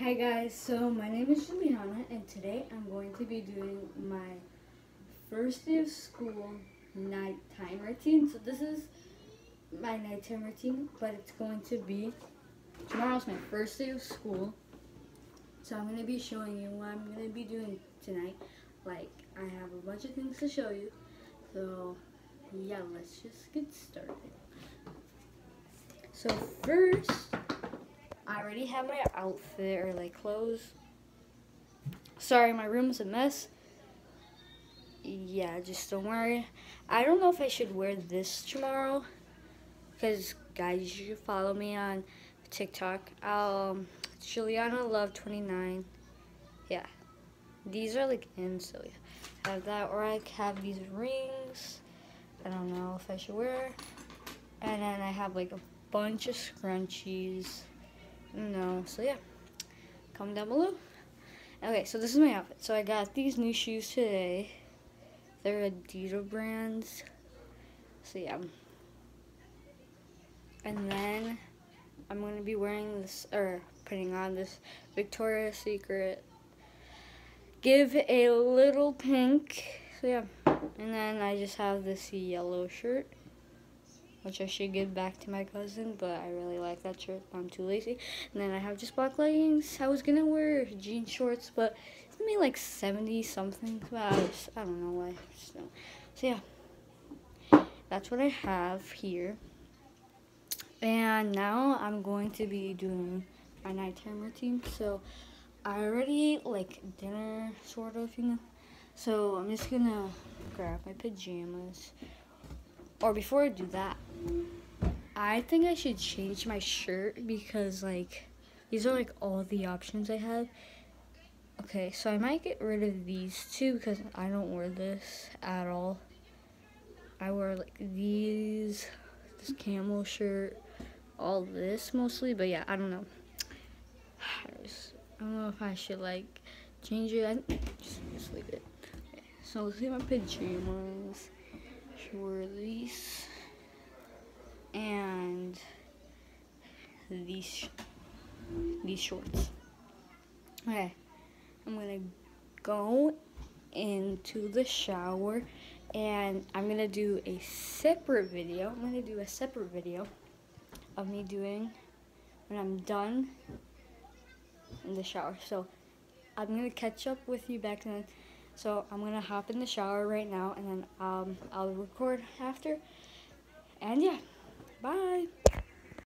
Hi guys, so my name is Juliana and today I'm going to be doing my first day of school nighttime routine. So this is my nighttime routine, but it's going to be, tomorrow's my first day of school. So I'm going to be showing you what I'm going to be doing tonight. Like, I have a bunch of things to show you. So, yeah, let's just get started. So first, I already have my outfit or like clothes. Sorry, my room is a mess. Yeah, just don't worry. I don't know if I should wear this tomorrow. Because, guys, you should follow me on TikTok. Um, Juliana Love 29. Yeah. These are like in, so yeah. I have that. Or I have these rings. I don't know if I should wear. And then I have like a bunch of scrunchies. No, so yeah, comment down below. Okay, so this is my outfit. So I got these new shoes today. They're Adidas brands. So yeah. And then I'm going to be wearing this, or putting on this Victoria's Secret Give a Little Pink. So yeah. And then I just have this yellow shirt which I should give back to my cousin, but I really like that shirt. I'm too lazy. And then I have just black leggings. I was gonna wear jean shorts, but it's gonna be like 70 something. But I, I don't know why. So, so yeah, that's what I have here. And now I'm going to be doing my nighttime routine. So I already ate like dinner, sort of, you know. So I'm just gonna grab my pajamas. Or before I do that, I think I should change my shirt because like these are like all the options I have. Okay, so I might get rid of these two because I don't wear this at all. I wear like these, this camel shirt, all this mostly, but yeah, I don't know. I, don't know if I should like change it. I, just, just leave it. Okay, so let's see my pajamas. These and these these shorts. Okay, I'm gonna go into the shower and I'm gonna do a separate video. I'm gonna do a separate video of me doing when I'm done in the shower. So I'm gonna catch up with you back then. So I'm gonna hop in the shower right now and then um, I'll record after. And yeah. Bye.